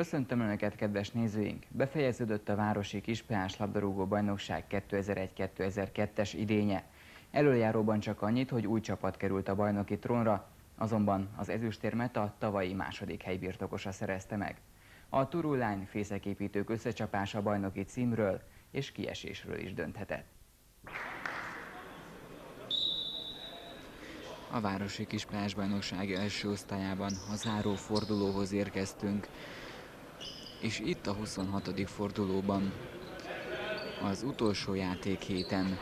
Köszöntöm Önöket, kedves nézőink! Befejeződött a Városi Kispeás labdarúgó bajnokság 2001-2002-es idénye. Előjáróban csak annyit, hogy új csapat került a bajnoki trónra, azonban az ezüstérmet a tavalyi második hely birtokosa szerezte meg. A Turullány fészeképítők összecsapása bajnoki címről és kiesésről is dönthetett. A Városi Kispás bajnokság első osztályában a záró fordulóhoz érkeztünk, és itt a 26. fordulóban az utolsó játék héten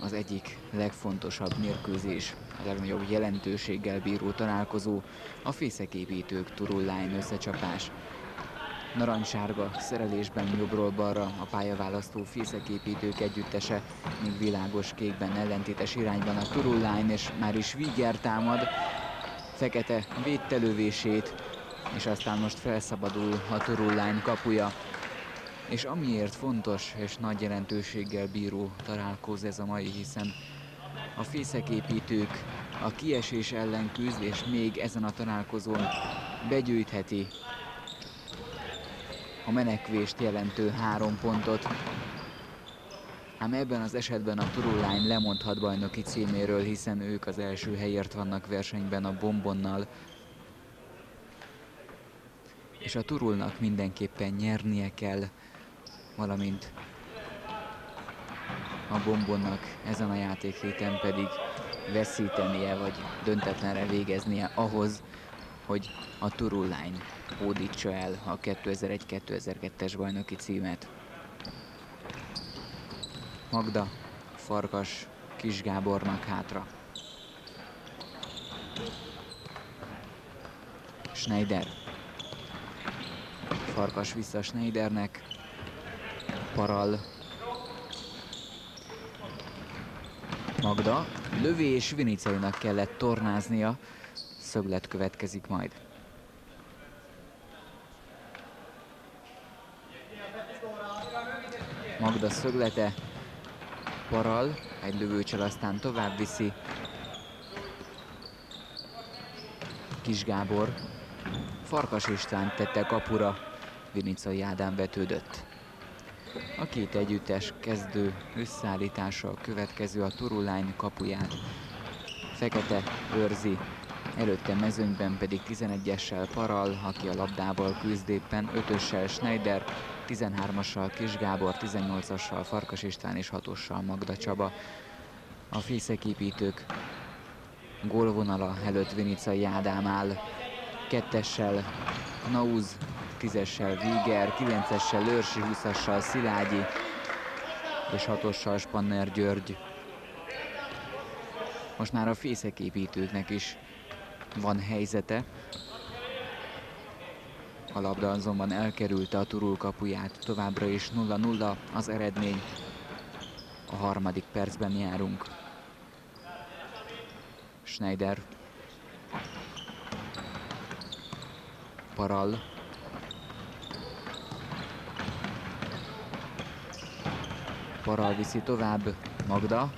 az egyik legfontosabb mérkőzés, a legnagyobb jelentőséggel bíró találkozó, a fészeképítők Turullány összecsapás. Narancssárga szerelésben jobbról balra a pályaválasztó fészeképítők együttese, míg világos kékben ellentétes irányban a Turullány, és már is Viger támad, fekete védtelövését, és aztán most felszabadul a Turullány kapuja. És amiért fontos és nagy jelentőséggel bíró találkoz ez a mai, hiszen a fészeképítők a kiesés ellen küzd, és még ezen a találkozón begyűjtheti a menekvést jelentő három pontot. Ám ebben az esetben a Turullány lemondhat bajnoki címéről, hiszen ők az első helyért vannak versenyben a Bombonnal. És a Turulnak mindenképpen nyernie kell, valamint a Bombonnak ezen a játékhéten pedig veszítenie vagy döntetlenre végeznie ahhoz, hogy a Turullány hódítsa el a 2001-2002-es bajnoki címet. Magda, Farkas, Kis Gábornak hátra. Schneider. Farkas vissza Schneidernek. Paral. Magda. Lövés Vinicainak kellett tornáznia. Szöglet következik majd. Magda szöglete, paral, egy lövőcsel aztán tovább viszi. Kis Gábor, Farkas István tette kapura, Vinicai Ádám vetődött. A két együttes kezdő összeállítása a következő a Turullány kapuját. Fekete őrzi, előtte mezőnyben pedig 11-essel Paral, aki a labdával küzd éppen, 5-össel Schneider, 13-assal Kis Gábor, 18-assal Farkas István és 6-ossal Magda Csaba. A fészeképítők gólvonala előtt Vinicai Ádám áll, kettessel Nauz, 10-essel Viger, 9-essel Lörsi, 20-assal Szilágyi és 6-ossal Spanner György. Most már a fészeképítőknek is van helyzete, a labda azonban elkerülte a Turul kapuját, továbbra is 0-0 az eredmény. A harmadik percben járunk. Schneider. Paral. Paral viszi tovább Magda.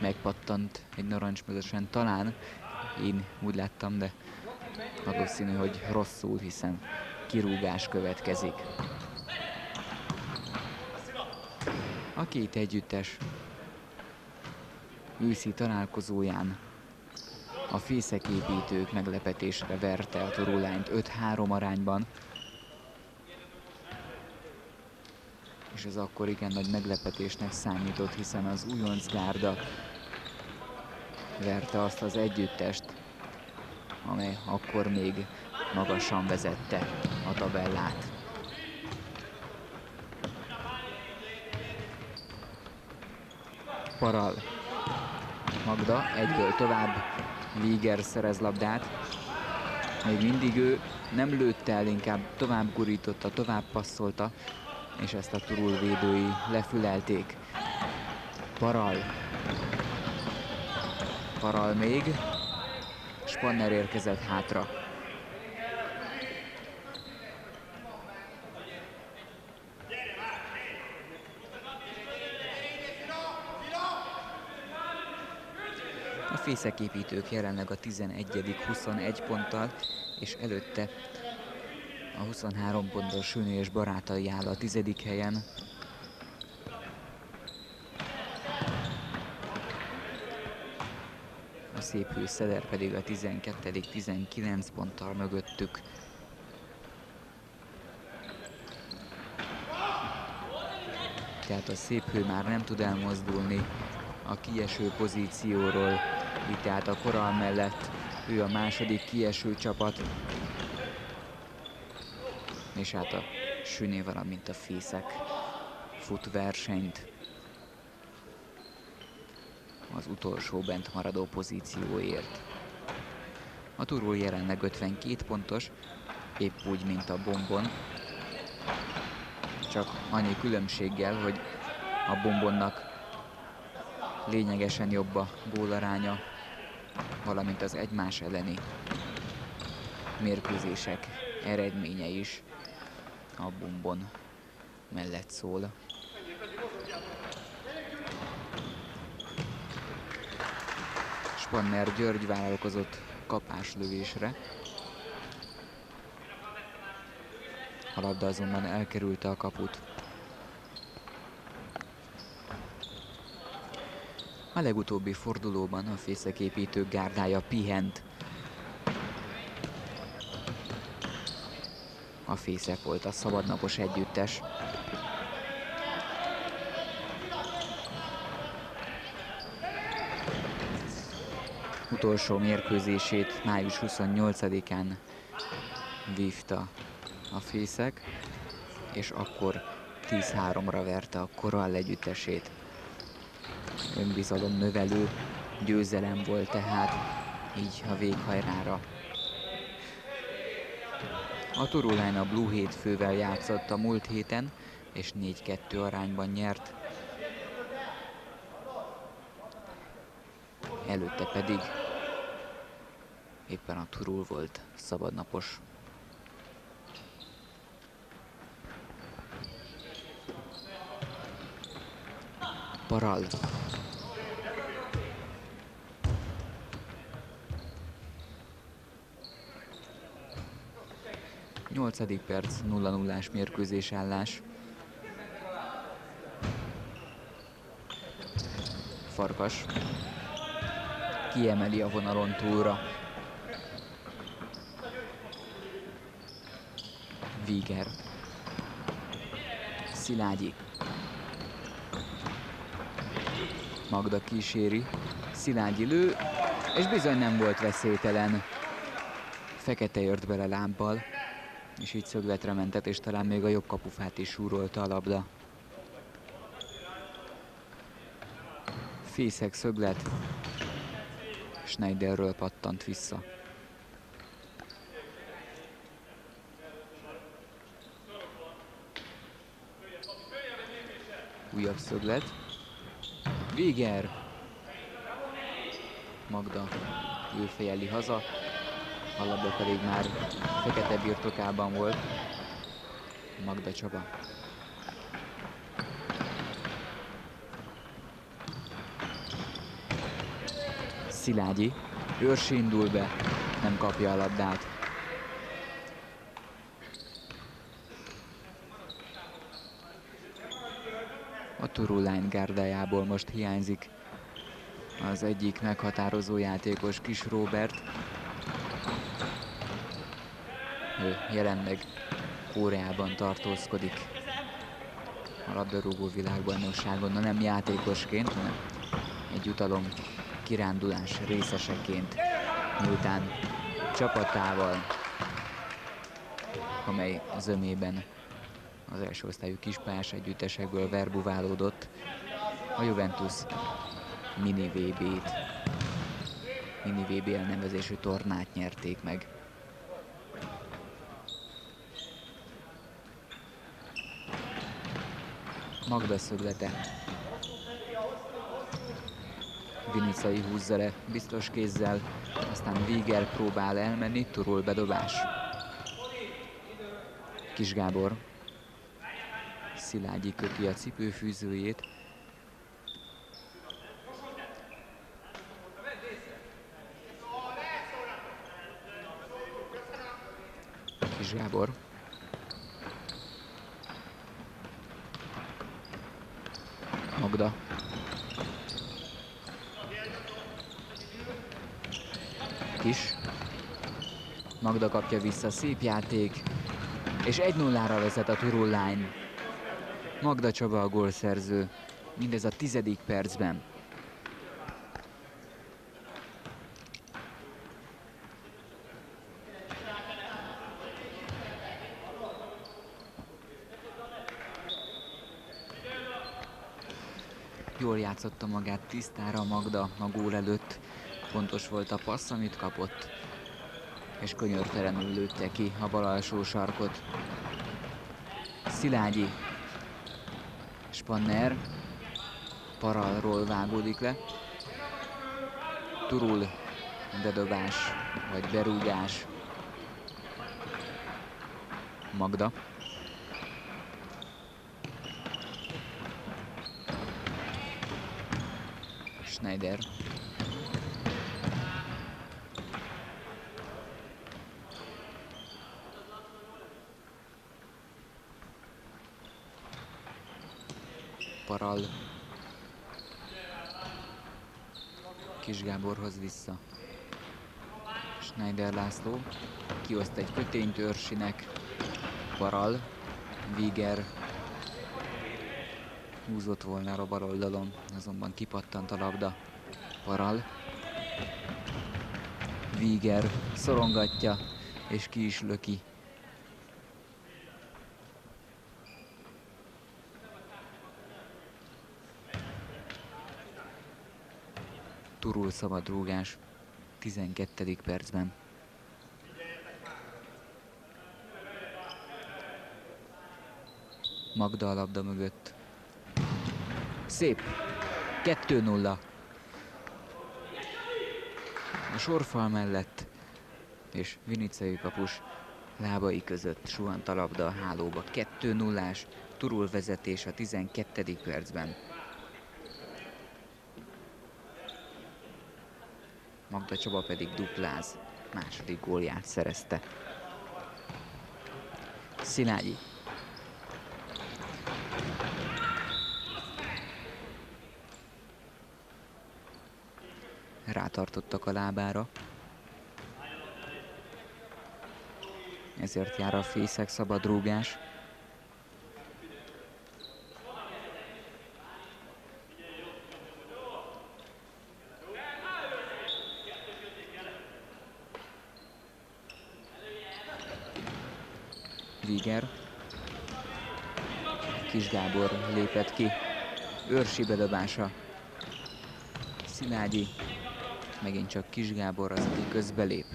Megpattant egy narancsmözösen talán. Én úgy láttam, de Valószínű, hogy rosszul, hiszen kirúgás következik. A két együttes őszi találkozóján a fészeképítők meglepetésre verte a Turulányt 5-3 arányban. És ez akkor igen nagy meglepetésnek számított, hiszen az újonc gárda verte azt az együttest, amely akkor még magasan vezette a tabellát. Paral. Magda egyből tovább. Víger szerez labdát. Még mindig ő nem lőtte el, inkább tovább gurította, tovább passzolta, és ezt a turul lefülelték. Paral. Paral még. Spanner érkezett hátra. A fészeképítők jelenleg a 11. 21 ponttal, és előtte A 23 pontos Sünő és barátai áll a tizedik helyen. A szép hő Szeder pedig a 12 19 ponttal mögöttük. Tehát a szép hő már nem tud elmozdulni a kieső pozícióról. Itt tehát a koral mellett ő a második kieső csapat. És hát a Süné, valamint a Fészek fut versenyt az utolsó bent maradó pozícióért. A turul jelenleg 52 pontos, épp úgy, mint a bombon. Csak annyi különbséggel, hogy a bombonnak lényegesen jobb a gólaránya, valamint az egymás elleni mérkőzések eredménye is a bombon mellett szól. Spanner György vállalkozott kapáslövésre. A labda azonban elkerülte a kaput. A legutóbbi fordulóban a fészeképítők gárdája pihent. A fészek volt a szabadnapos együttes. Utolsó mérkőzését május 28-án vívta a fészek, és akkor 10-3-ra verte a Korall együttesét önbizalom növelő győzelem volt tehát így a véghajrára. A Turulány a Blue hétfővel játszott a múlt héten, és 4-2 arányban nyert. Előtte pedig éppen a Turul volt szabadnapos. Paral Nyolcadik perc, 0 0 mérkőzés állás. Farkas kiemeli a vonalon túlra. Víger. Szilágyi. Magda kíséri. Szilágyi lő, és bizony nem volt veszélytelen. Fekete ért bele lábbal és így szögletre mentett, és talán még a jobb kapufát is súrolta a labda. Fészek szöglet, Schneiderről pattant vissza. Újabb szöglet. Viger! Magda ő fejeli haza a labda pedig már fekete birtokában volt. Magda Csaba. Szilágyi. Őrsi indul be, nem kapja a labdát. A Turulány gárdájából most hiányzik az egyik meghatározó játékos Kis Robert, ő jelenleg Koreában tartózkodik a labdarúgó világbajnokságon, nem játékosként, hanem egy utalom kirándulás részeseként, miután csapatával, amely az ömében az első osztályú kispályás együttesekből verbuválódott, a Juventus mini VB-t, mini VB elnevezésű tornát nyerték meg. Magda szöglete. Vinicai húzza le biztos kézzel, aztán Víger próbál elmenni, turul bedobás. Kis Gábor. Szilágyi köti a cipőfűzőjét. Kis Gábor Magda. Kis. Magda kapja vissza, szép játék. És 1-0-ra vezet a Turul Line. Magda Csaba a gólszerző. Mindez a tizedik percben. Jól játszotta magát tisztára Magda a gól előtt. Pontos volt a passz, amit kapott. És könyörtelenül lőtte ki a bal alsó sarkot. Szilágyi. Spanner. Paralról vágódik le. Turul bedobás vagy berúgás. Magda. Schneider. Paral. Kis Gáborhoz vissza. Schneider László kioszt egy kötényt őrsinek. Paral. Viger húzott volna a bal oldalon, azonban kipattant a labda. Paral. Víger szorongatja, és ki is löki. Turul szabad rúgás 12. percben. Magda a labda mögött. Szép. 2-0. A sorfal mellett és Vinicei kapus lábai között suhant a labda a hálóba. 2-0-ás turul vezetés a 12. percben. Magda Csaba pedig dupláz, második gólját szerezte. Szilágyi rátartottak a lábára. Ezért jár a fészek szabad rúgás. Viger. Kis Gábor lépett ki. Őrsi bedobása. Szilágyi Megint csak Kis Gábor az, aki közbelép.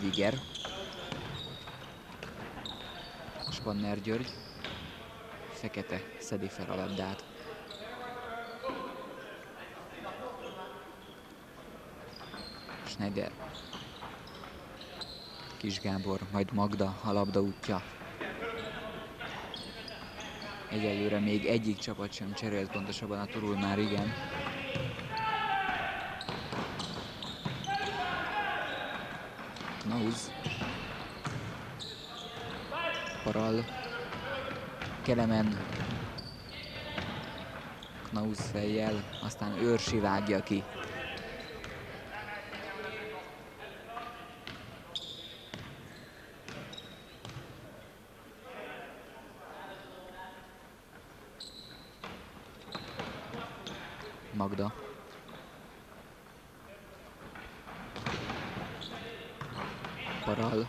Viger. Spanner György. Fekete szedi fel a labdát. Schneider. Kis Gábor, majd Magda a labda útja. Egyelőre még egyik csapat sem cserélt, pontosabban a Turul már igen. Nauz. Paral. Kelemen. Knauz fejjel, aztán Őrsi vágja ki. Magda. Paral.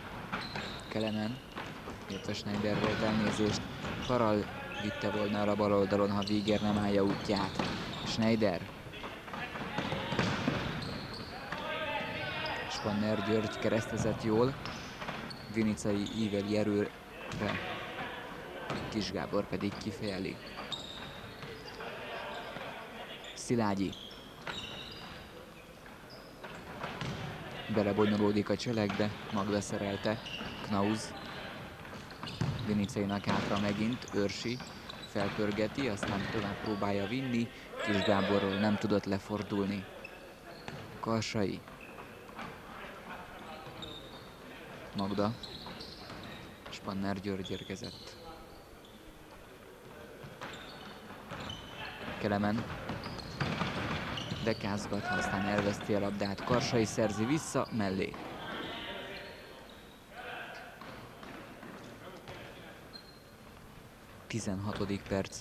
Kelemen. Illetve Schneider volt elnézést. Paral vitte volna a bal oldalon, ha Viger nem állja útját. Schneider. Spanner György keresztezett jól. Vinicai íveli erőre. Kis Gábor pedig kifejeli. Szilágyi. Belebonyolódik a cselekbe, Magda szerelte, Knauz. Viniceinak hátra megint, Őrsi. Felpörgeti, aztán tovább próbálja vinni. Kis Gáborról nem tudott lefordulni. Karsai. Magda. Spanner György érkezett. Kelemen. Dekázgat, aztán elveszti a labdát. Karsai szerzi vissza, mellé. 16. perc.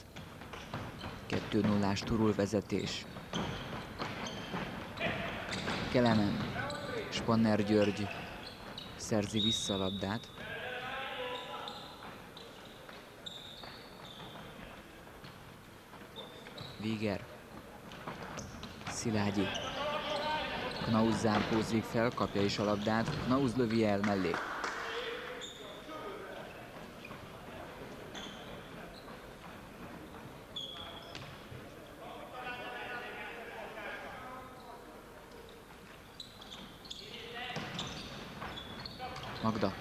2 0 turul vezetés. Kelemen, Spanner György szerzi vissza a labdát. Viger. Szilágyi. Knauz zárkózik fel, kapja is a labdát. Knauz lövi el mellé. Magda.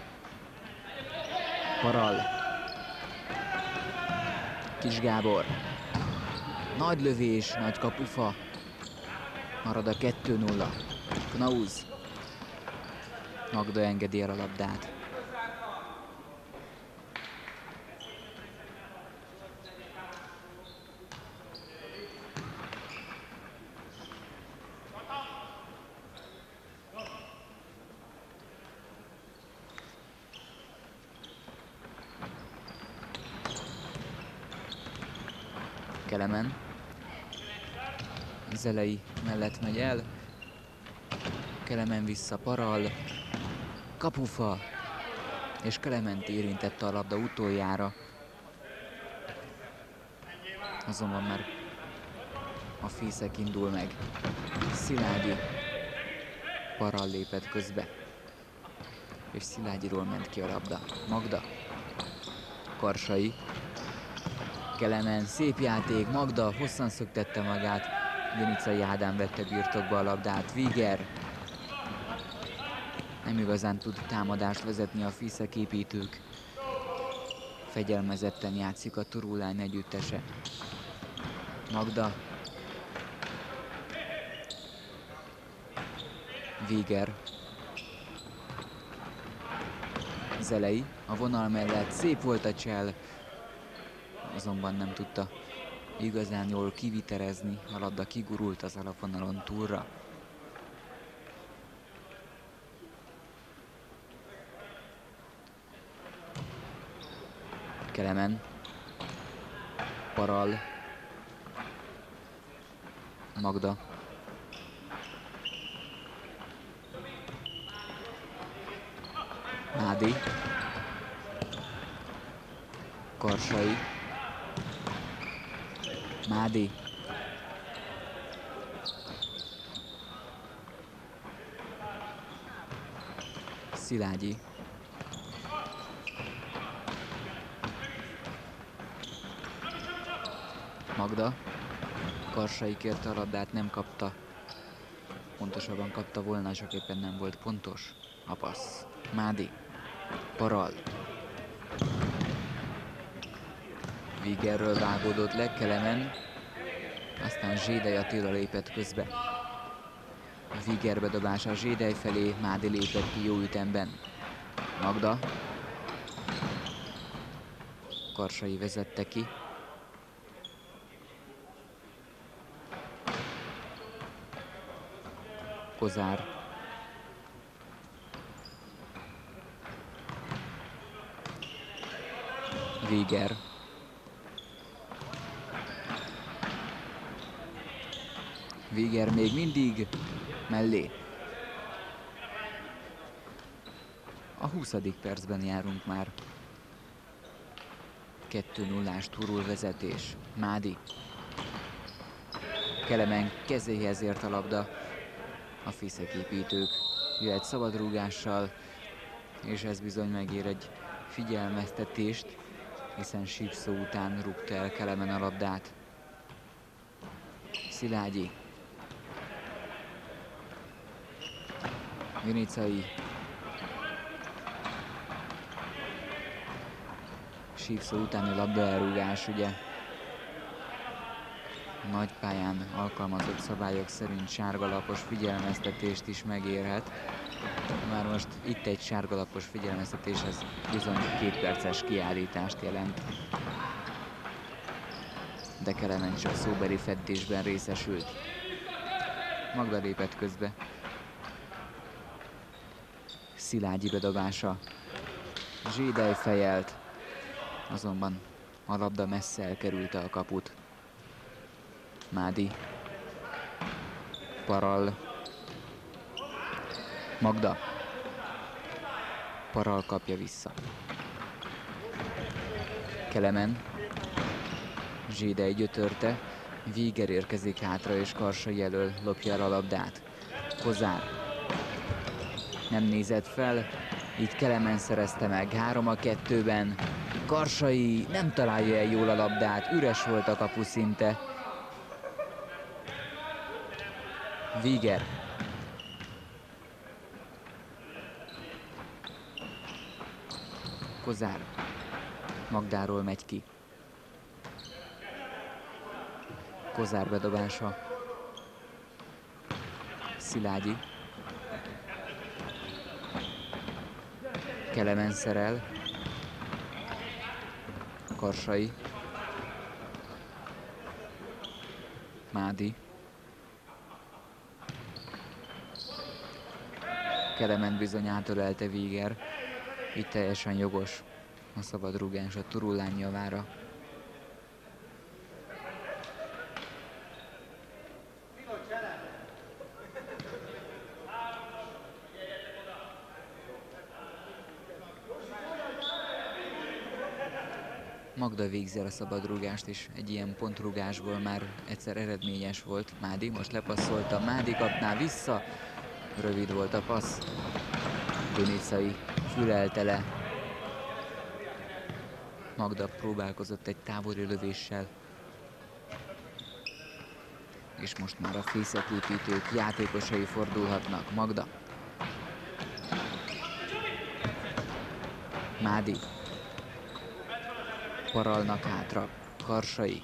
Paral. Kis Gábor. Nagy lövés, nagy kapufa. Marad a 2-0. Knauz. Magda engedi el a labdát. Kelemen. Zelei mellett megy el. Kelemen vissza paral. Kapufa. És Kelement érintette a labda utoljára. Azonban már a fészek indul meg. Szilágyi paral lépett közbe. És Szilágyiról ment ki a labda. Magda. Karsai Kelemen, szép játék, Magda hosszan szöktette magát, Genicai Ádám vette birtokba a labdát, Viger nem igazán tud támadást vezetni a Fiszek építők. Fegyelmezetten játszik a Turulány együttese. Magda. Viger. Zelei a vonal mellett, szép volt a csel, azonban nem tudta igazán jól kiviterezni, a labda kigurult az alapvonalon túlra. Kelemen, Paral, Magda, Nádi, Karsai, Mádi. Szilágyi. Magda. Karsai kérte a labdát, nem kapta. Pontosabban kapta volna, csak éppen nem volt pontos a passz. Mádi. Paral. Vigerről vágódott le Kelemen, aztán Zsédej Attila lépett közbe. Viger bedobása Zsédej felé, Mádi lépett ki jó ütemben. Magda. Karsai vezette ki. Kozár. Viger. Viger még mindig mellé. A 20. percben járunk már. 2-0-ás turul vezetés. Mádi. Kelemen kezéhez ért a labda. A fészeképítők jöhet szabadrúgással, és ez bizony megér egy figyelmeztetést, hiszen sípszó után rúgta el Kelemen a labdát. Szilágyi Vinicai. Sívszó utáni labdaelrúgás, ugye nagypályán alkalmazott szabályok szerint sárgalapos figyelmeztetést is megérhet. Már most itt egy sárgalapos figyelmeztetés, ez bizony két perces kiállítást jelent. De Kelemen csak szóbeli feddésben részesült. Magda lépett közbe. Szilágyi bedobása. Zsédej fejelt, azonban a labda messze elkerülte a kaput. Mádi. Paral. Magda. Paral kapja vissza. Kelemen. Zsédei gyötörte. Víger érkezik hátra és Karsa jelöl lopja el a labdát. Kozár. Nem nézett fel, így Kelemen szerezte meg 3 a 2-ben. Karsai nem találja el jól a labdát, üres volt a kapu szinte. Viger. Kozár. Magdáról megy ki. Kozár bedobása. Szilágyi. Kelemen szerel. Karsai. Mádi. Kelemen bizony átölelte Víger. Itt teljesen jogos a szabad rúgás a Turullány javára. Magda végzi a szabadrúgást, és egy ilyen pontrúgásból már egyszer eredményes volt. Mádi most lepasszolta, Mádi kapná vissza. Rövid volt a passz. Dunicai fülelte le. Magda próbálkozott egy távoli lövéssel. És most már a fészeképítők játékosai fordulhatnak. Magda. Mádi paralnak hátra. Karsai.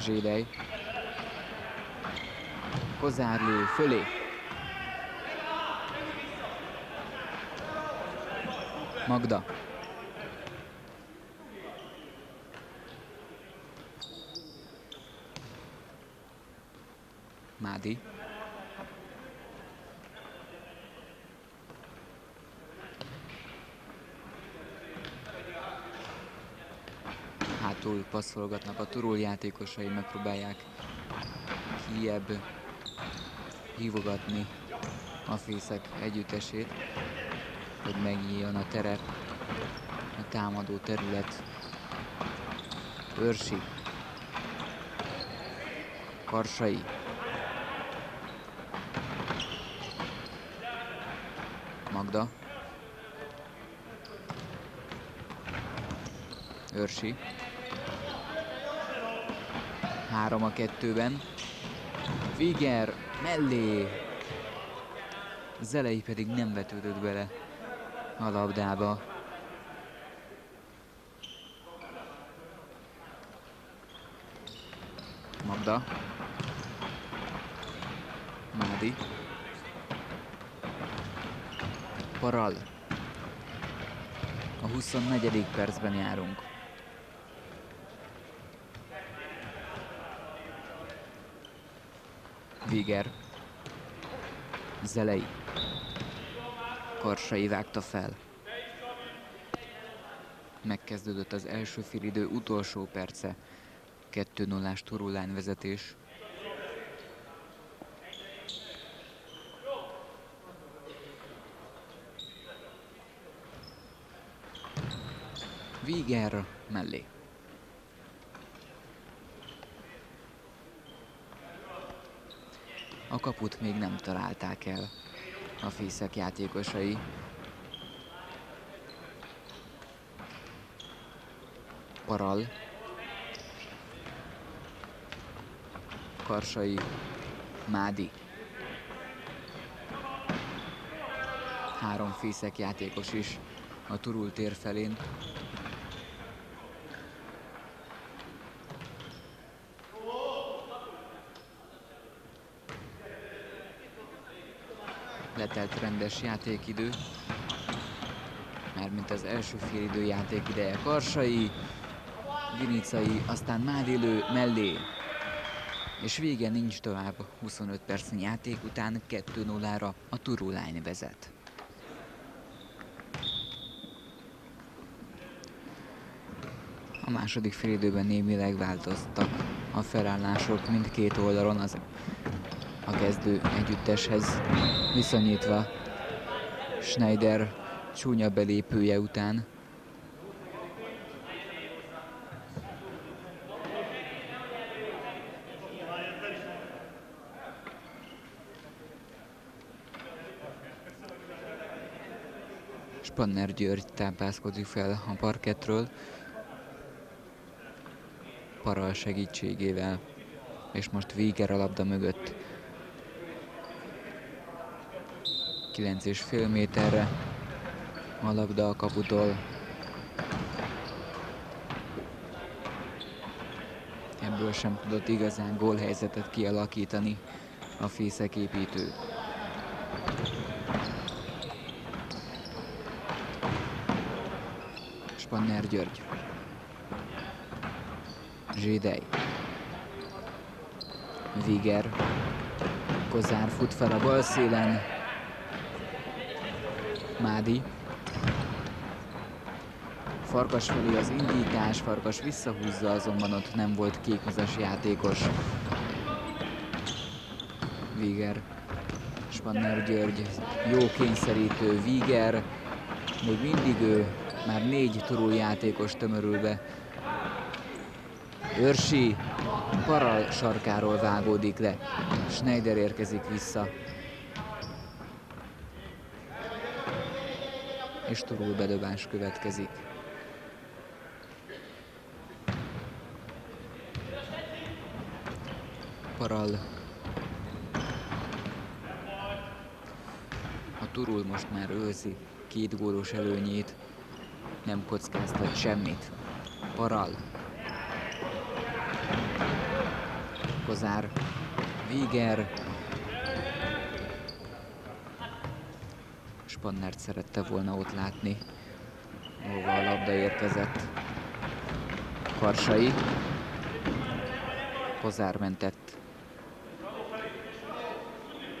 Zsédej. Kozárlő fölé. Magda. Mádi. Hátul passzolgatnak a turul játékosai, megpróbálják kiebb hívogatni a fészek együttesét, hogy megnyíljon a terep, a támadó terület. Őrsi. Karsai. Magda. Őrsi. Három a kettőben. Viger mellé. Zelei pedig nem vetődött bele a labdába. Magda. Mádi. Paral. A 24. percben járunk. Viger. Zelei. Karsai vágta fel. Megkezdődött az első félidő utolsó perce. 2-0-ás Turulán vezetés. Viger mellé. A kaput még nem találták el a fészek játékosai. Paral. Karsai, Mádi. Három fészek játékos is a Turul tér felén. Letelt rendes játékidő. Mármint az első félidő játékideje. Karsai, Vinicai, aztán Mádilő mellé. És vége nincs tovább. 25 percnyi játék után 2-0-ra a Turulány vezet. A második félidőben némileg változtak a felállások mindkét oldalon az a kezdő együtteshez viszonyítva Schneider csúnya belépője után. Spanner György tápászkodik fel a parkettről paral segítségével, és most Víger a labda mögött. 9,5 méterre a labda a kaputól. Ebből sem tudott igazán gólhelyzetet kialakítani a fészek építő. Spanner György. Zsidej. Viger. Kozár fut fel a bal szélen. Mádi. Farkas felé az indítás, Farkas visszahúzza, azonban ott nem volt kékozas játékos. Viger. Spanner György, jó kényszerítő, Viger, még mindig ő, már négy turul játékos tömörül be Őrsi paral sarkáról vágódik le. Schneider érkezik vissza. És turul bedobás következik. Paral. A turul most már őrzi két gólos előnyét. Nem kockáztat semmit. Paral. Kozár, Víger. Spannert szerette volna ott látni, ahova a labda érkezett. Karsai. Kozár mentett.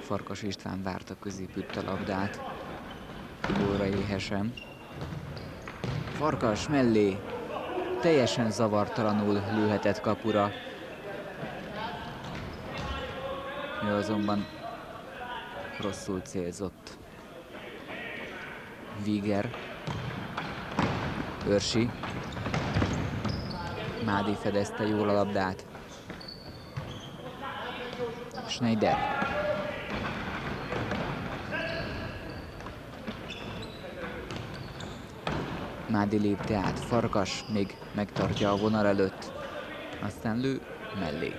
Farkas István várta középütt a labdát. Gólra éhesen. Farkas mellé teljesen zavartalanul lőhetett kapura. Ő azonban rosszul célzott. Viger. Őrsi. Mádi fedezte jól a labdát. Schneider. Mádi lépte át, Farkas még megtartja a vonal előtt, aztán lő mellé.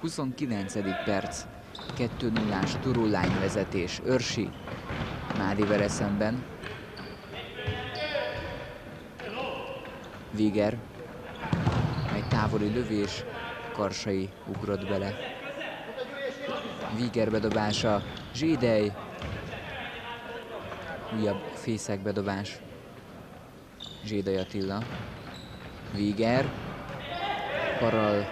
29. perc, 2-0-ás Turullány vezetés, Örsi, Mádivel szemben. Viger, egy távoli lövés, Karsai ugrott bele. Viger bedobása, Zsidej, újabb fészek bedobás. Zsidej Attila, Viger, Paral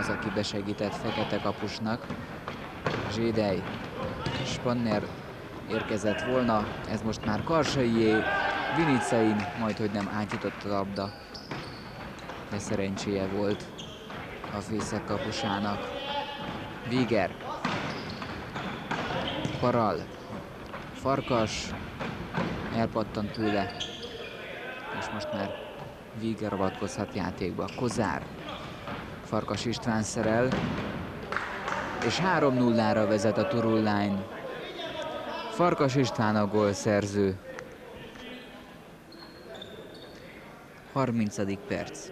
az, aki besegített Fekete kapusnak. Zsédej, Spanner érkezett volna, ez most már Karsaié, Vinicain, majd hogy nem átjutott a labda, de szerencséje volt a fészek kapusának. Viger, Paral, Farkas, elpattant tőle, és most már Viger avatkozhat játékba. Kozár, Farkas István szerel, és 3-0-ra vezet a Turul Line. Farkas István a gólszerző. 30. perc.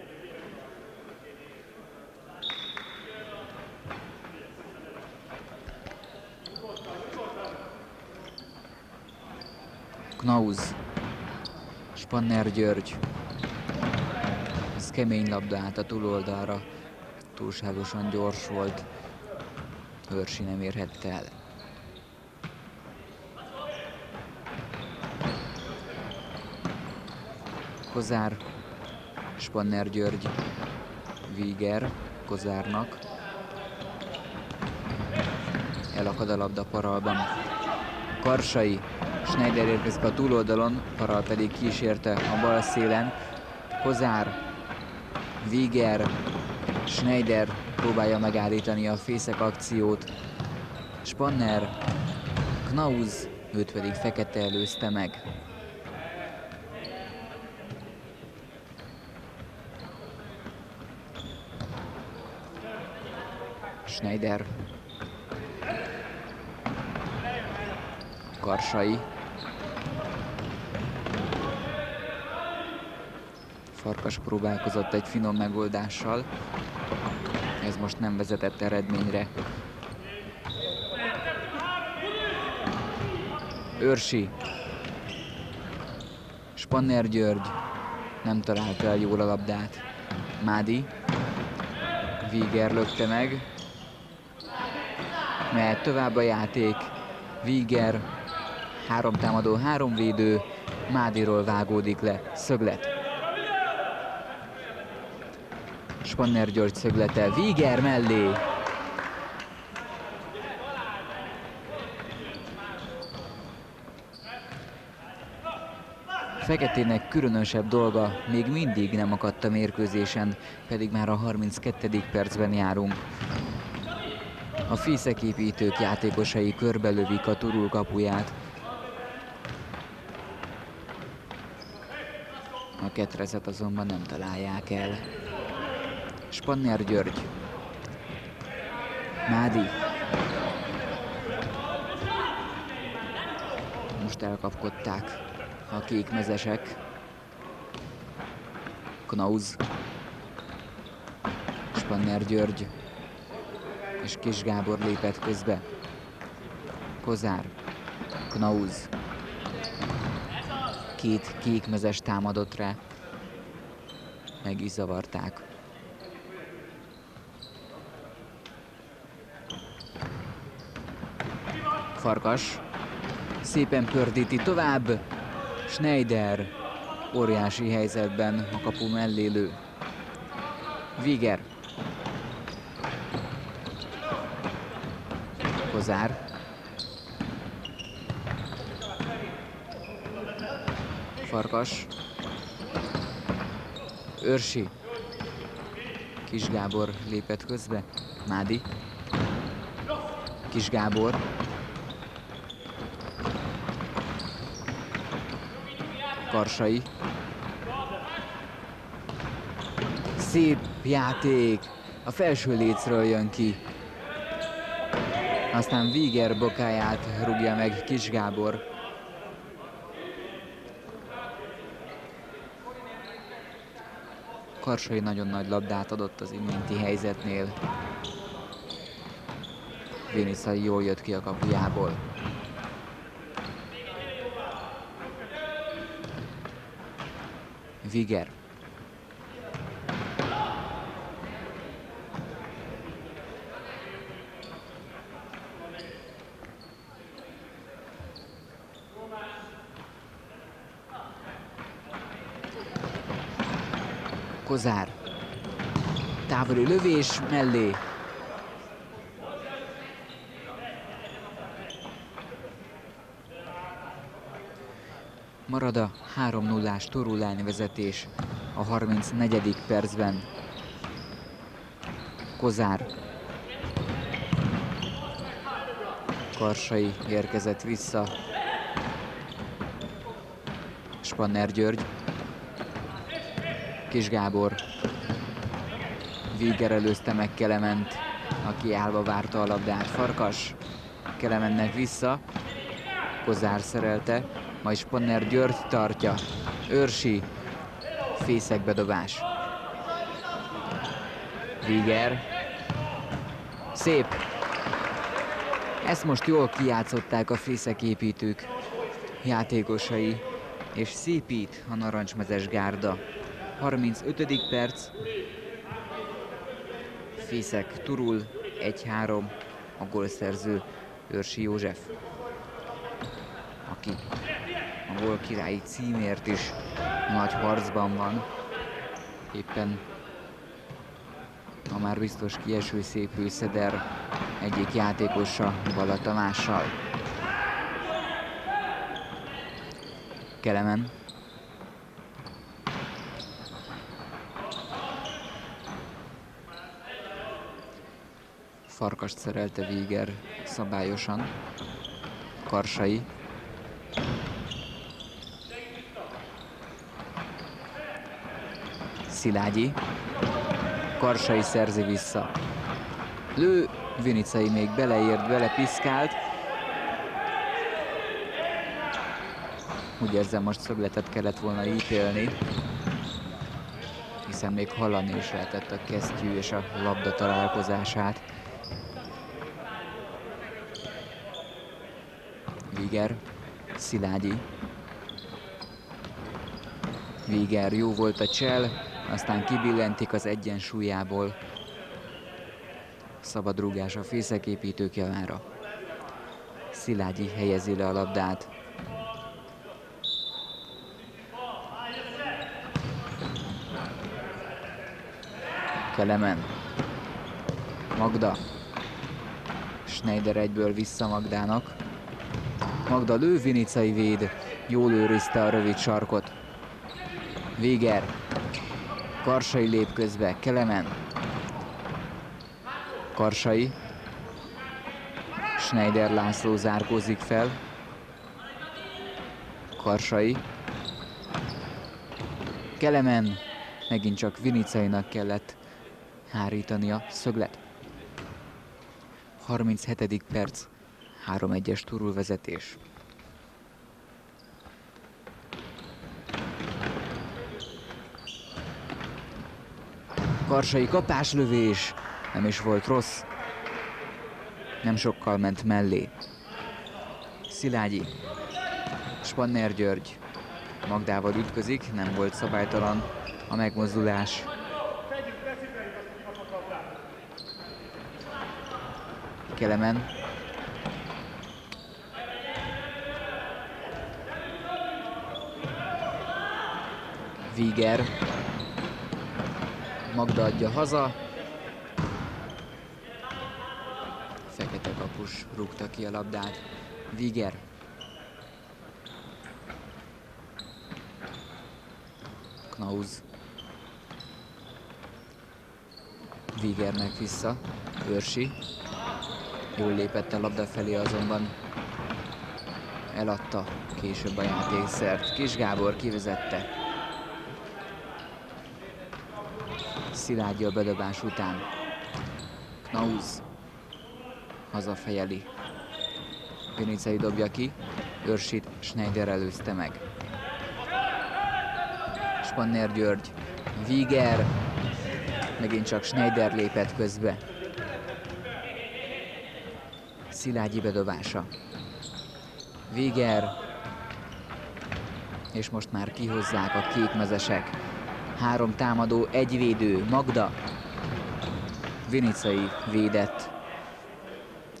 Knauz. Spanner György. Ez kemény labda át a túloldalra. Túlságosan gyors volt. Hörsi nem érhette el. Kozár, Spanner György, Víger, Kozárnak. Elakad a labda paralban. Karsai, Schneider érkezik a túloldalon, Paral pedig kísérte a bal szélen. Kozár, Víger, Schneider próbálja megállítani a fészek akciót. Spanner, Knauz, őt pedig Fekete előzte meg. Schneider. Karsai. Farkas próbálkozott egy finom megoldással. Most nem vezetett eredményre. Őrsi. Spanner György nem találta el jól a labdát. Mádi. Víger lökte meg. Mehet tovább a játék. Víger. Három támadó, három védő. Mádiról vágódik le. Szöglet. Spanner György szöglete. Víger mellé. Feketének különösebb dolga még mindig nem akadt a mérkőzésen, pedig már a 32. percben járunk. A fészeképítők játékosai körbelövik a turul kapuját. A ketrezet azonban nem találják el. Spanner György. Mádi. Most elkapkodták a kékmezesek. Knauz. Spanner György. És Kis Gábor lépett közbe. Kozár. Knauz. Két kékmezes támadott rá. Meg is zavarták. Farkas. Szépen pördíti tovább. Schneider óriási helyzetben a kapu mellé lő. Viger. Kozár. Farkas. Őrsi. Kis Gábor lépett közbe. Mádi. Kis Gábor. Karsai. Szép játék. A felső lécről jön ki. Aztán Víger bokáját rúgja meg Kis Gábor. Karsai nagyon nagy labdát adott az iménti helyzetnél. Véniszai jól jött ki a kapujából. Viger. Kozár. Távoli lövés mellé. Marad a 3-0-ás Torulány vezetés a 34. percben. Kozár. Karsai érkezett vissza. Spanner György. Kis Gábor. Víger előzte meg Kelement, aki állva várta a labdát. Farkas. Kelemennek vissza. Kozár szerelte, majd Spanner György tartja. Őrsi. Fészekbedobás. Víger. Szép. Ezt most jól kijátszották a fészeképítők. játékosai, és szépít a narancsmezes gárda. 35. perc, Fészek Turul, 1-3, a gólszerző Őrsi József, aki gól királyi címért is nagy harcban van. Éppen a már biztos kieső szép Szeder egyik játékosa Bala Tamással. Kelemen. Farkast szerelte Víger szabályosan. Karsai. Szilágyi. Karsai szerzi vissza. Lő, Vinicai még beleért, belepiszkált. Úgy érzem, most szögletet kellett volna ítélni, hiszen még hallani is lehetett a kesztyű és a labda találkozását. Viger, Szilágyi. Viger, jó volt a csel, aztán kibillentik az egyensúlyából. Szabad rúgás a fészeképítők javára. Szilágyi helyezi le a labdát. Kelemen. Magda. Schneider egyből vissza Magdának. Magda lő, Vinicai véd. Jól őrizte a rövid sarkot. Véger. Karsai lép közbe. Kelemen. Karsai. Schneider László zárkózik fel. Karsai. Kelemen. Megint csak Vinicainak kellett hárítani a szöglet. 37. perc, 3-1-es turulvezetés. Karsai kapáslövés, nem is volt rossz. Nem sokkal ment mellé. Szilágyi, Spanner György, Magdával ütközik, nem volt szabálytalan a megmozdulás. Kelemen. Viger. Magda adja haza. Fekete kapus rúgta ki a labdát. Viger. Knauz. Vigernek vissza. Őrsi. Jól lépett a labda felé azonban eladta később a játékszert. Kis Gábor kivezette. Szilágyi a bedobás után. Knauz hazafejeli. Vinicei dobja ki, Őrsit Schneider előzte meg. Spanner György, Viger, megint csak Schneider lépett közbe. Szilágyi bedobása. Viger, és most már kihozzák a kékmezesek. Három támadó, egy védő, Magda. Vinicai védett.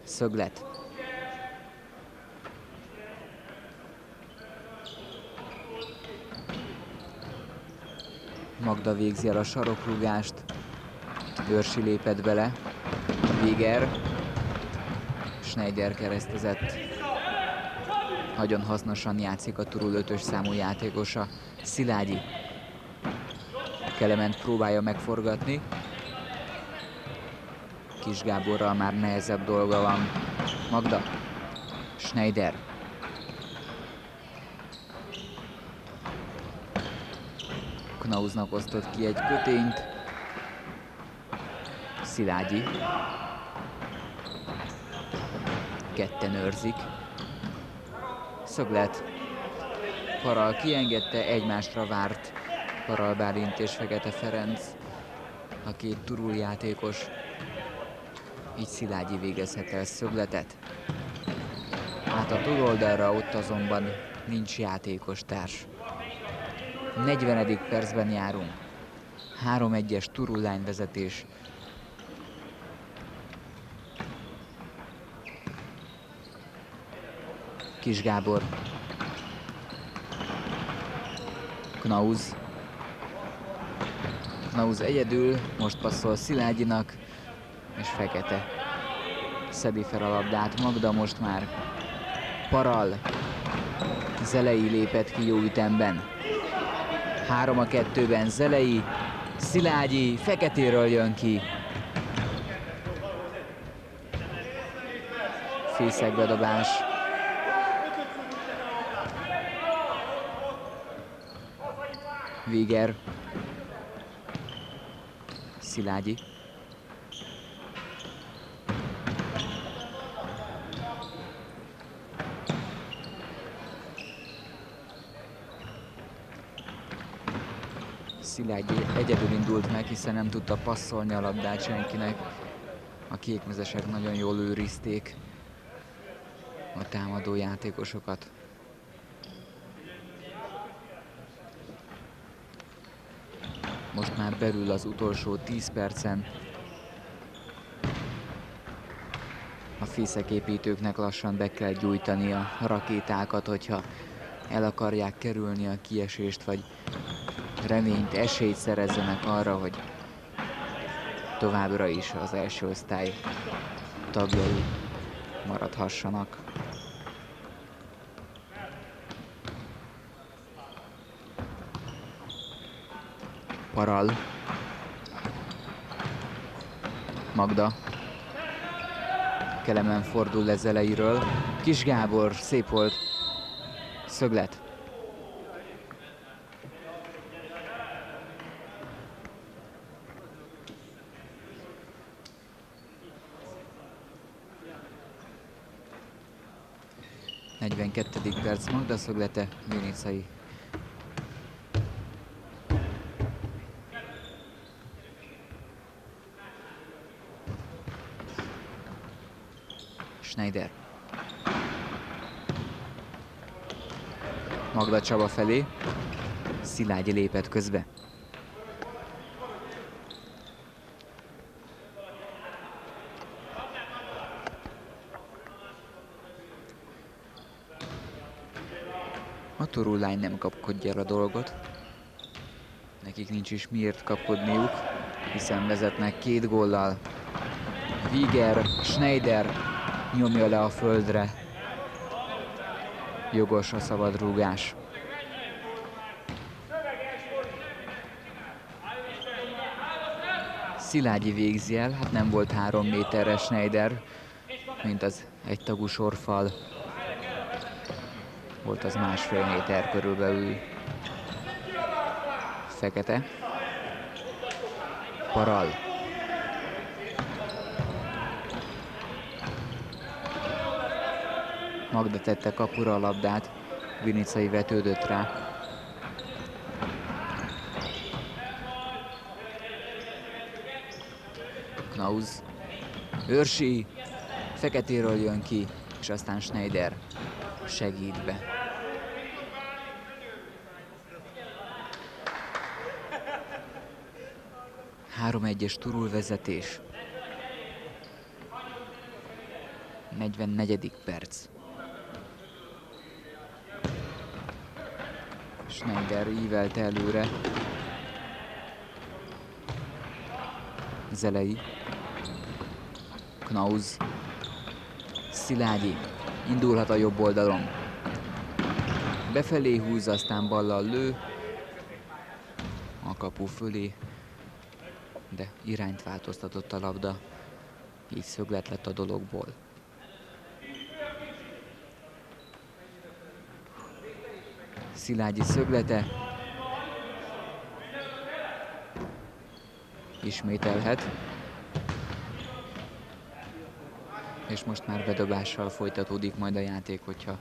Szöglet. Magda végzi el a sarokrúgást. Őrsi lépett bele. Viger. Schneider keresztezett. Nagyon hasznosan játszik a Turul 5 számú játékosa. Szilágyi. Kelement próbálja megforgatni. Kis Gáborral már nehezebb dolga van. Magda. Schneider. Knauznak osztott ki egy kötényt. Szilágyi. Ketten őrzik. Szöglet. Paral kiengedte, egymásra várt Paral Bálint és Fekete Ferenc, a két turul. Így Szilágyi végezhet el szögletet. Hát a túloldalra ott azonban nincs játékos társ. 40. percben járunk. 3-1-es turullány vezetés. Kis Gábor. Knauz. Knauz egyedül, most passzol Szilágyinak, és Fekete szedi fel a labdát. Magda most már paral. Zelei lépett ki jó ütemben. 3 a 2-ben Zelei, Szilágyi feketéről jön ki. Fészek. Viger. Szilágyi. Szilágyi egyedül indult meg, hiszen nem tudta passzolni a labdát senkinek. A kékmezesek nagyon jól őrizték a támadó játékosokat. Most már belül az utolsó 10 percen. A fészeképítőknek lassan be kell gyújtani a rakétákat, hogyha el akarják kerülni a kiesést, vagy reményt, esélyt szerezzenek arra, hogy továbbra is az első osztály tagjai maradhassanak. Paral. Magda. Kelemen fordul le zeleiről. Kis Gábor, szép volt. Szöglet. 42. perc Magda szöglete, Vinicai. Schneider. Magda Csaba felé. Szilágyi lépett közbe. Turullány nem kapkodja el a dolgot. Nekik nincs is miért kapkodniuk, hiszen vezetnek két góllal. Viger, Schneider nyomja le a földre. Jogos a szabad rúgás. Szilágyi végzi el, hát nem volt három méterre Schneider, mint az egytagú sorfal volt az másfél méter körülbelül. Fekete. Paral. Magda tette kapura a labdát, Vinicai vetődött rá. Knauz. Őrsi. Feketéről jön ki, és aztán Schneider segít be. 3-1-es turulvezetés. 44. perc. Schneider ívelt előre. Zelei. Knauz. Szilágyi. Indulhat a jobb oldalon. Befelé húz, aztán ballal lő. A kapu fölé de irányt változtatott a labda, így szöglet lett a dologból. Szilágyi szöglete. Ismételhet. És most már bedobással folytatódik majd a játék, hogyha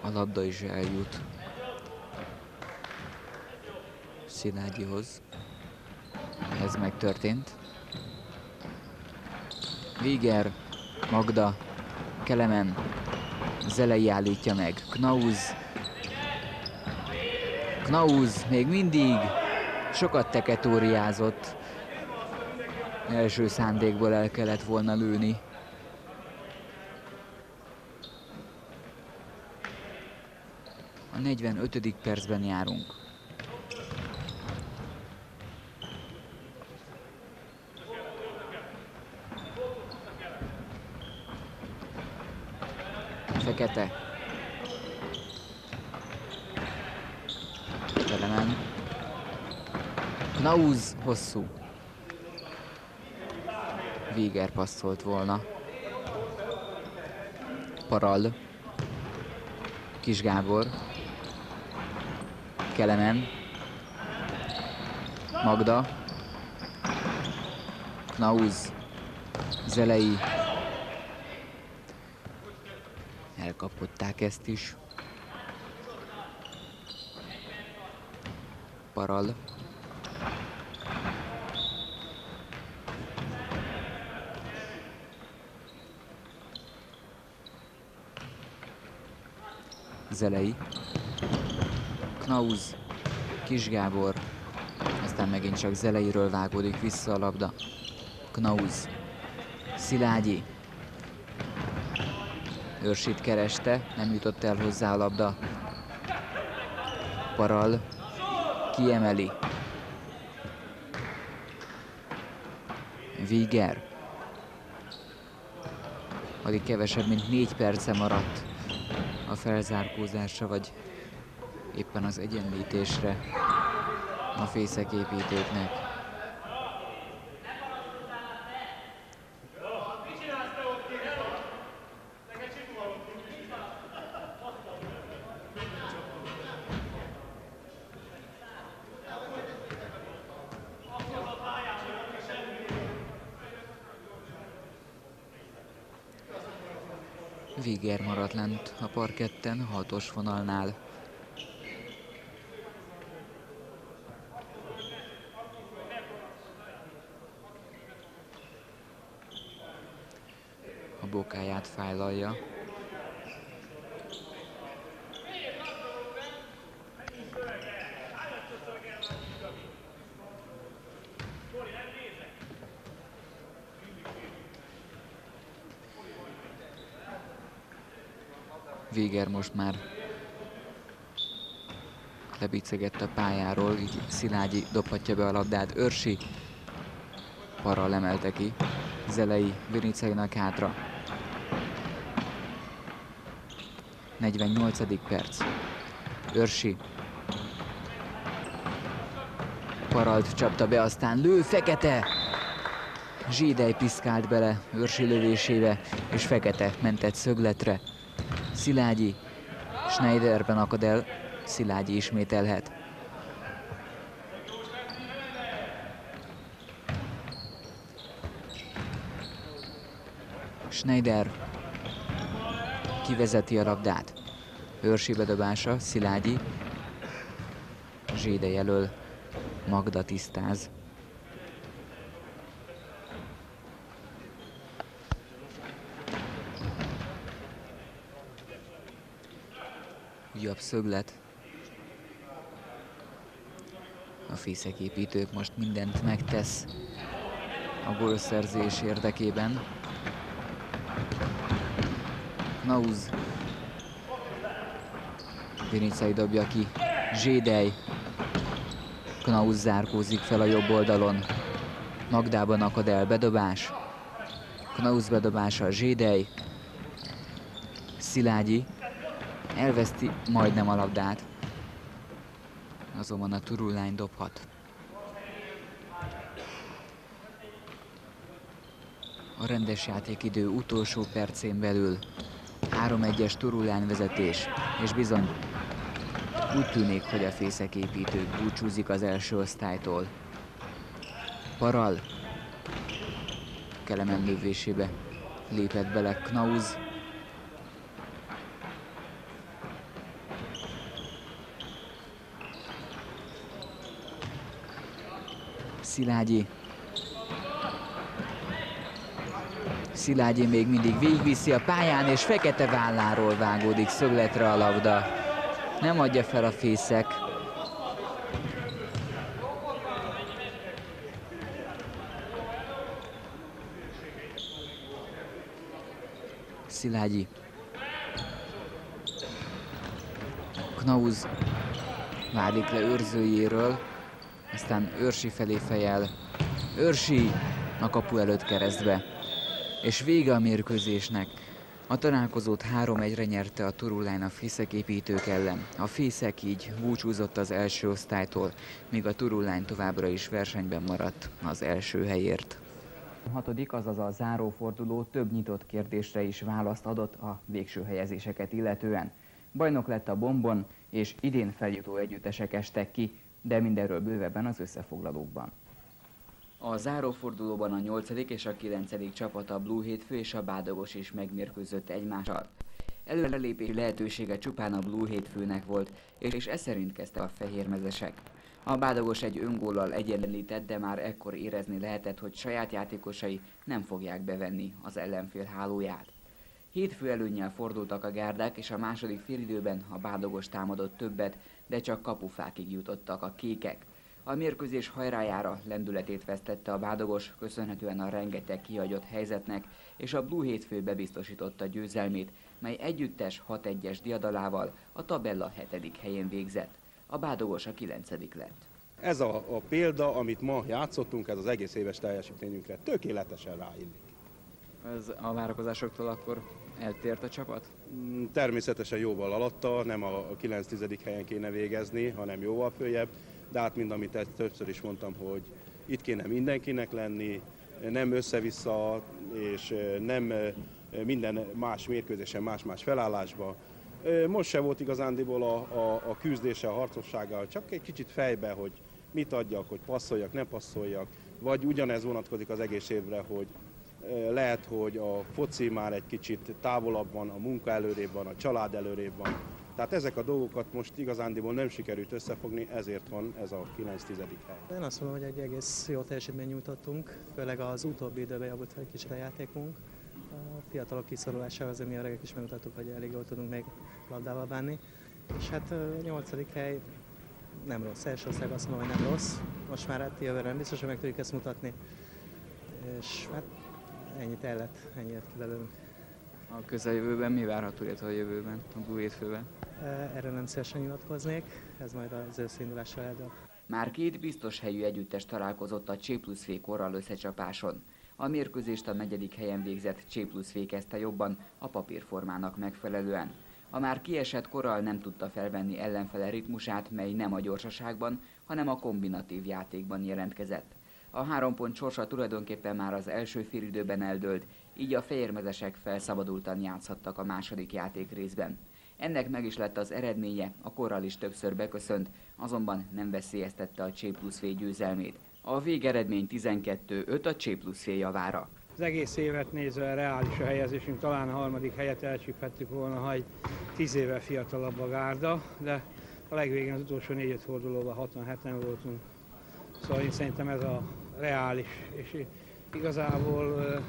a labda is eljut Szilágyihoz. Ez megtörtént. Viger, Magda, Kelemen, Zelei állítja meg. Knauz. Knauz még mindig sokat teketóriázott. Első szándékból el kellett volna lőni. A 45. percben járunk. Fekete. Telemen. Knauz hosszú. Víger passzolt volna. Paral. Kis Gábor. Kelemen. Magda. Knauz. Zelei. Elkapották ezt is. Paral. Zelei. Knauz. Kis Gábor. Aztán megint csak Zeleiről vágódik vissza a labda. Knauz. Szilágyi. Őrsit kereste, nem jutott el hozzá a labda. Paral kiemeli. Viger. Alig kevesebb, mint négy perce maradt felzárkózásra, vagy éppen az egyenlítésre a fészek építőknek. Viger maradt lent a parketten, hatos vonalnál. A bokáját fájlalja. Véger most már lebicegett a pályáról, így Szilágyi dobhatja be a labdát. Örsi para lemelte ki. Zelei Viniceinak hátra. 48. perc. Örsi. Paralt csapta be, aztán lő, Fekete! Zsidej piszkált bele Örsi lövésébe, és Fekete mentett szögletre. Szilágyi. Schneiderben akad el. Szilágyi ismételhet. Schneider kivezeti a labdát. Őrsi bedobása, Szilágyi. Zséde jelöl, Magda tisztáz. Újabb szöglet. A fészeképítők most mindent megtesz a gólszerzés érdekében. Nauz. Vinicai dobja ki. Zsédej. Knauz zárkózik fel a jobb oldalon. Magdában akad el bedobás. Knauz bedobása Zsédej. Szilágyi elveszti majdnem a labdát. Azonban a turullány dobhat. A rendes játékidő utolsó percén belül 3-1-es turullány vezetés, és bizony úgy tűnik, hogy a fészeképítők búcsúzik az első osztálytól. Paral Kelemen lövésébe lépett bele Knauz, Szilágyi. Szilágyi még mindig végigviszi a pályán, és fekete válláról vágódik szögletre a labda. Nem adja fel a fészek. Szilágyi. Knauz válik le őrzőjéről, aztán Őrsi felé fejel. Őrsi a kapu előtt keresztbe. És vége a mérkőzésnek. A találkozót 3-1-re nyerte a Turulány a fészek építők ellen. A fészek így búcsúzott az első osztálytól, míg a Turulány továbbra is versenyben maradt az első helyért. A hatodik, azaz a záróforduló több nyitott kérdésre is választ adott a végső helyezéseket illetően. Bajnok lett a Bombon, és idén feljutó együttesek estek ki, de mindenről bővebben az összefoglalókban. A zárófordulóban a 8. és a 9. csapat a Blue Hétfő és a Bádogos is megmérkőzött egymással. Előrelépési lehetősége csupán a Blue Hétfőnek volt, és ez szerint kezdte a fehérmezesek. A Bádogos egy öngóllal egyenlített, de már ekkor érezni lehetett, hogy saját játékosai nem fogják bevenni az ellenfél hálóját. Hétfő előnnyel fordultak a gárdák, és a második félidőben a Bádogos támadott többet, de csak kapufákig jutottak a kékek. A mérkőzés hajrájára lendületét vesztette a bádogos, köszönhetően a rengeteg kihagyott helyzetnek, és a Blue hétfő bebiztosította győzelmét, mely együttes 6-1-es diadalával a tabella hetedik helyén végzett. A bádogos a kilencedik lett. Ez a, a példa, amit ma játszottunk, ez az egész éves teljesítményünkre tökéletesen ráillik. Ez a várakozásoktól akkor eltért a csapat? Mm, természetesen jóval alatta, nem a 9-10. helyen kéne végezni, hanem jóval följebb de hát mind amit többször is mondtam, hogy itt kéne mindenkinek lenni, nem össze-vissza, és nem minden más mérkőzésen más-más felállásba. Most se volt igazándiból a, a, a küzdése, a harcossággal, csak egy kicsit fejbe, hogy mit adjak, hogy passzoljak, ne passzoljak, vagy ugyanez vonatkozik az egész évre, hogy lehet, hogy a foci már egy kicsit távolabb van, a munka előrébb van, a család előrébb van, tehát ezek a dolgokat most igazándiból nem sikerült összefogni, ezért van ez a 9 10 hely. Én azt mondom, hogy egy egész jó teljesítmény nyújtottunk, főleg az utóbbi időben javult egy kicsit a játékunk. A fiatalok kiszorulásával azért mi a is megmutattuk, hogy elég jól tudunk még labdával bánni. És hát a nyolcadik hely nem rossz. Első osztályban azt mondom, hogy nem rossz. Most már hát jövőre nem biztos, hogy meg tudjuk ezt mutatni. És hát ennyit el lett, ennyi lett ki belőlünk. A közeljövőben mi várható, illetve a jövőben, a Blue hétfőben? Erről nem szívesen nyilatkoznék, ez majd az őszindulással eldől. Már két biztos helyű együttes találkozott a C plusz V korral összecsapáson. A mérkőzést a negyedik helyen végzett C plusz V kezdte jobban, a papírformának megfelelően. A már kiesett korral nem tudta felvenni ellenfele ritmusát, mely nem a gyorsaságban, hanem a kombinatív játékban jelentkezett. A három pont sorsa tulajdonképpen már az első félidőben eldőlt, így a fehérmezesek felszabadultan játszhattak a második játék részben. Ennek meg is lett az eredménye, a korral is többször beköszönt, azonban nem veszélyeztette a C plusz győzelmét. A végeredmény 12-5 a C plusz javára. Az egész évet nézve reális a helyezésünk, talán a harmadik helyet elcsíphettük volna, ha egy 10 éve fiatalabb a gárda, de a legvégén az utolsó 4-5 fordulóban 67-en voltunk. Szóval én szerintem ez a reális, és igazából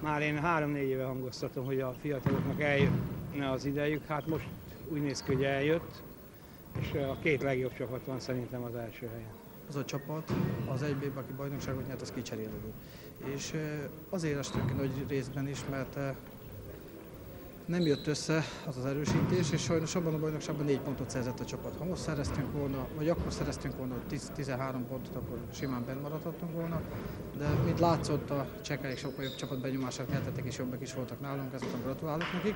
már én három-négy éve hangoztatom, hogy a fiataloknak eljönne az idejük, hát most úgy néz ki, hogy eljött, és a két legjobb csapat van szerintem az első helyen. Az a csapat, az 1 b aki bajnokságot nyert, az kicserélődő. És azért estünk nagy részben is, mert nem jött össze az az erősítés, és sajnos abban a bajnokságban négy pontot szerzett a csapat. Ha most szereztünk volna, vagy akkor szereztünk volna 10, 13 pontot, akkor simán benn maradhattunk volna, de mint látszott, a csekáik sokkal jobb csapat benyomását keltettek, és jobbak is voltak nálunk, ezután gratulálok nekik,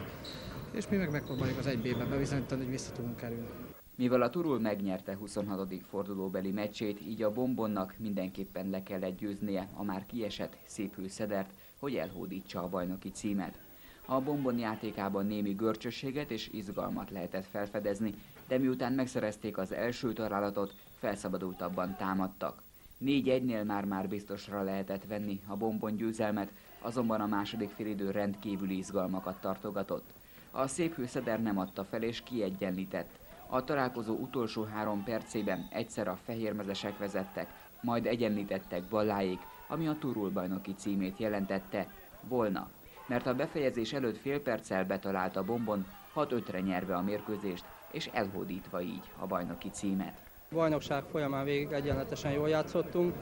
és mi meg megpróbáljuk az 1B-ben bebizonyítani, hogy vissza tudunk kerülni. Mivel a Turul megnyerte 26. fordulóbeli meccsét, így a Bombonnak mindenképpen le kellett győznie a már kiesett szép Szedert, hogy elhódítsa a bajnoki címet. A bombon játékában némi görcsösséget és izgalmat lehetett felfedezni, de miután megszerezték az első találatot, felszabadultabban támadtak. Négy egynél már-már biztosra lehetett venni a bombon győzelmet, azonban a második félidő rendkívüli izgalmakat tartogatott. A szép hőszeder nem adta fel és kiegyenlített. A találkozó utolsó három percében egyszer a fehérmezesek vezettek, majd egyenlítettek balláig, ami a turul bajnoki címét jelentette, volna, mert a befejezés előtt fél perccel betalált a bombon, 6-5-re nyerve a mérkőzést, és elhódítva így a bajnoki címet. A bajnokság folyamán végig egyenletesen jól játszottunk.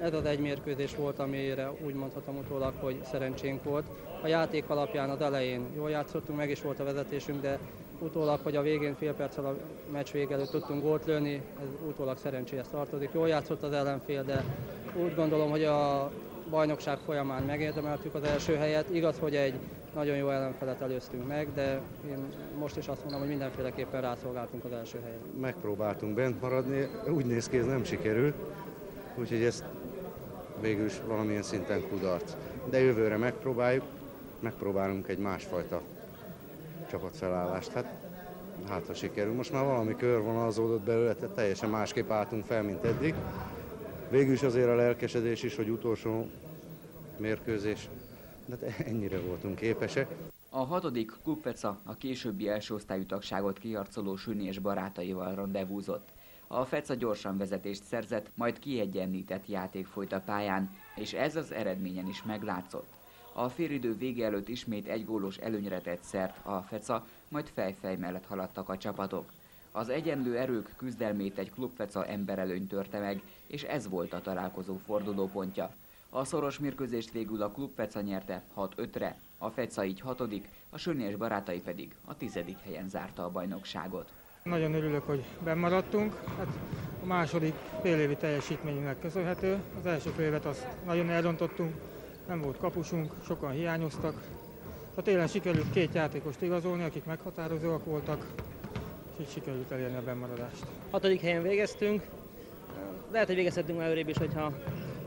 Ez az egy mérkőzés volt, amire úgy mondhatom utólag, hogy szerencsénk volt. A játék alapján az elején jól játszottunk, meg is volt a vezetésünk, de utólag, hogy a végén fél perccel a meccs vége előtt tudtunk gólt lőni, ez utólag szerencséhez tartozik. Jól játszott az ellenfél, de úgy gondolom, hogy a bajnokság folyamán megérdemeltük az első helyet. Igaz, hogy egy nagyon jó ellenfelet előztünk meg, de én most is azt mondom, hogy mindenféleképpen rászolgáltunk az első helyet. Megpróbáltunk bent maradni, úgy néz ki, ez nem sikerül, úgyhogy ez végül is valamilyen szinten kudarc. De jövőre megpróbáljuk, megpróbálunk egy másfajta csapatfelállást. Hát, hát ha sikerül. Most már valami körvonalazódott belőle, tehát teljesen másképp álltunk fel, mint eddig. Végül is azért a lelkesedés is, hogy utolsó mérkőzés, de hát ennyire voltunk képesek. A hatodik klubfeca a későbbi első osztályú tagságot kiharcoló Süni barátaival rendezvúzott. A Feca gyorsan vezetést szerzett, majd kiegyenlített játék folyt a pályán, és ez az eredményen is meglátszott. A félidő vége előtt ismét egy gólos előnyre tett szert a Feca, majd fejfej mellett haladtak a csapatok. Az egyenlő erők küzdelmét egy klubfeca emberelőny törte meg, és ez volt a találkozó fordulópontja. A szoros mérkőzést végül a klubfeca nyerte 6-5-re, a Feca így hatodik, a Sönyés barátai pedig a tizedik helyen zárta a bajnokságot. Nagyon örülök, hogy bemaradtunk. Hát a második félévi teljesítményünknek köszönhető. Az első fél évet azt nagyon elrontottunk, nem volt kapusunk, sokan hiányoztak. A télen sikerült két játékost igazolni, akik meghatározóak voltak, így sikerült elérni a bemaradást. Hatodik helyen végeztünk. Lehet, hogy végezhetünk már előrébb is, hogyha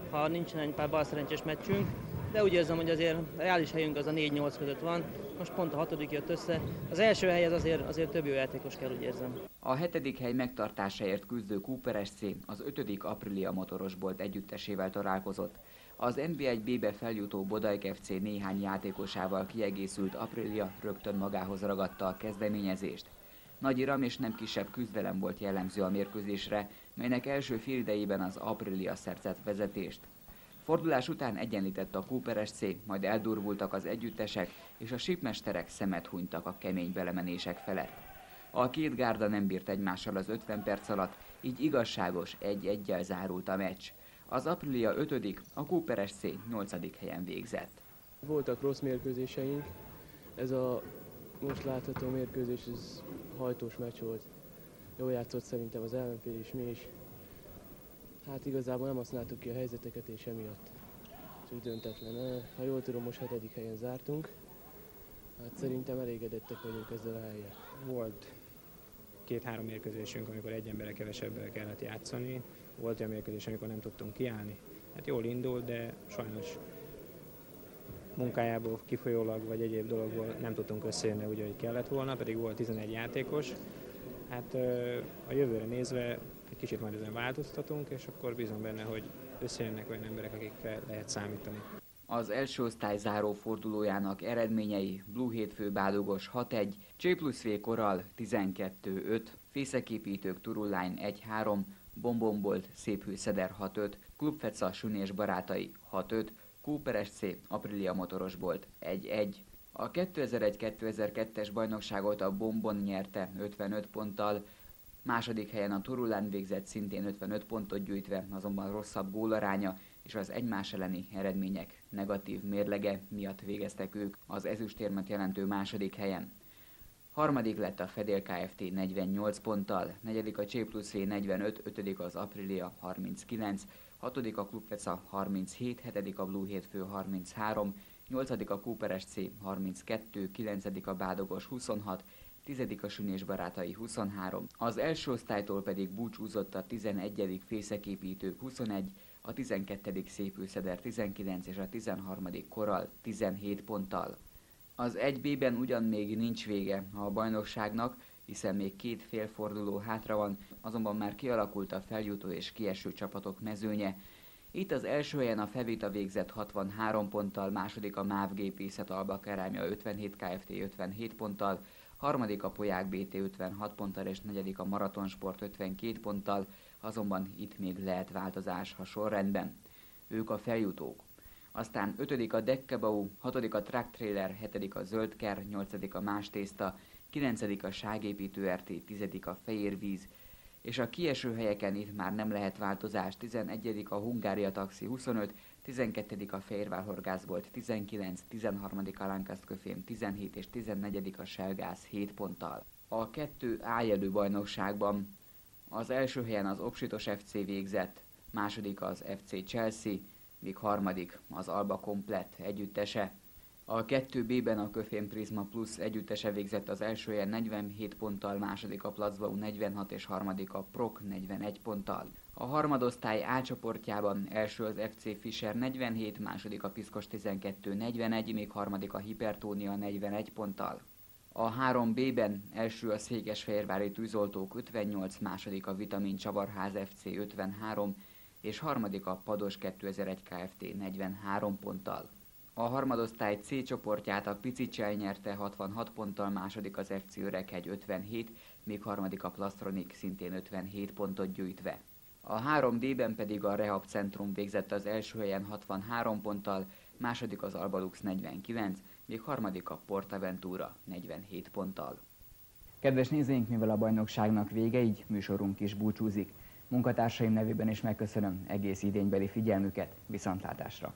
ha nincsen egy pár balszerencsés meccsünk, de úgy érzem, hogy azért a reális helyünk az a 4-8 között van, most pont a hatodik jött össze. Az első helyhez azért, azért több jó játékos kell, úgy érzem. A hetedik hely megtartásáért küzdő Cooper SC az ötödik Aprilia motorosbolt együttesével találkozott. Az NB1B-be feljutó Bodaik FC néhány játékosával kiegészült Aprilia rögtön magához ragadta a kezdeményezést. Nagy iram és nem kisebb küzdelem volt jellemző a mérkőzésre, melynek első félidejében az Aprilia szerzett vezetést. Fordulás után egyenlített a Cooper SC, majd eldurvultak az együttesek, és a sípmesterek szemet hunytak a kemény belemenések felett. A két gárda nem bírt egymással az 50 perc alatt, így igazságos egy-egyel zárult a meccs. Az Aprilia 5 a Cooper SC 8 helyen végzett. Voltak rossz mérkőzéseink, ez a most látható mérkőzés, ez hajtós meccs volt. Jól játszott szerintem az ellenfél is, mi is. Hát igazából nem használtuk ki a helyzeteket, és emiatt úgy döntetlen. Ha jól tudom, most hetedik helyen zártunk. Hát szerintem elégedettek vagyunk ezzel a helyen. Volt két-három mérkőzésünk, amikor egy emberre kevesebbre kellett játszani. Volt olyan mérkőzés, amikor nem tudtunk kiállni. Hát jól indult, de sajnos munkájából kifolyólag vagy egyéb dologból nem tudtunk összejönni úgy, ahogy kellett volna, pedig volt 11 játékos. Hát a jövőre nézve egy kicsit majd ezen változtatunk, és akkor bízom benne, hogy összejönnek olyan emberek, akikkel lehet számítani. Az első osztály záró fordulójának eredményei Blue Hétfő Bálogos 6-1, C plusz V Koral 12-5, Fészeképítők Turulline 1-3, Bombombolt Széphű Szeder 6-5, Klubfeca Sunés Barátai 6-5, Cooper SC Aprilia Motoros Bolt 1-1. A 2001-2002-es bajnokságot a Bombon nyerte 55 ponttal, második helyen a Turulán végzett szintén 55 pontot gyűjtve, azonban rosszabb gólaránya és az egymás elleni eredmények negatív mérlege miatt végeztek ők az ezüstérmet jelentő második helyen. Harmadik lett a Fedél Kft. 48 ponttal, negyedik a C plusz V 45, ötödik az Aprilia 39, hatodik a Klubfeca 37, hetedik a Blue Hétfő 33, nyolcadik a Cooper SC 32, kilencedik a Bádogos 26, tizedik a Sünés barátai 23, az első osztálytól pedig búcsúzott a 11. fészeképítő 21, a 12. Szépülszeder 19 és a 13. Koral 17 ponttal. Az 1B-ben ugyan még nincs vége a bajnokságnak, hiszen még két félforduló hátra van, azonban már kialakult a feljutó és kieső csapatok mezőnye. Itt az első helyen a Fevita végzett 63 ponttal, második a MÁV Gépészet Alba Kerámia 57 Kft. 57 ponttal, harmadik a Poják BT 56 ponttal és negyedik a Maratonsport 52 ponttal, azonban itt még lehet változás a sorrendben. Ők a feljutók. aztán 5. a Dekkebau, 6. a Truck Trailer, 7. a Zöldker, 8. a Más Tészta, 9. a Ságépítő RT, 10. a Fehér Víz, és a kieső helyeken itt már nem lehet változás. 11. a Hungária Taxi 25, 12. a Fehérvár Horgászbolt 19, 13. a Lankasztköfém 17 és 14. a Selgász 7 ponttal. A kettő ájelő bajnokságban az első helyen az Opsitos FC végzett, második az FC Chelsea, míg harmadik az Alba Komplett együttese. A 2B-ben a Köfén Prisma Plus együttese végzett az első helyen 47 ponttal, második a Placbau 46 és harmadik a Prok 41 ponttal. A harmadosztály A csoportjában első az FC Fischer 47, második a Piszkos 12 41, még harmadik a Hipertónia 41 ponttal. A 3B-ben első a Székesfehérvári tűzoltók 58, második a Vitamin Csavarház FC 53, és harmadik a Pados 2001 Kft. 43 ponttal. A harmadosztály C csoportját a Picicsel nyerte 66 ponttal, második az FC Öreghegy 57, még harmadik a Plastronik szintén 57 pontot gyűjtve. A 3D-ben pedig a Rehab Centrum végzett az első helyen 63 ponttal, második az Albalux 49, még harmadik a Portaventura 47 ponttal. Kedves nézőink, mivel a bajnokságnak vége, így műsorunk is búcsúzik. Munkatársaim nevében is megköszönöm egész idénybeli figyelmüket, viszontlátásra!